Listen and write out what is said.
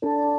you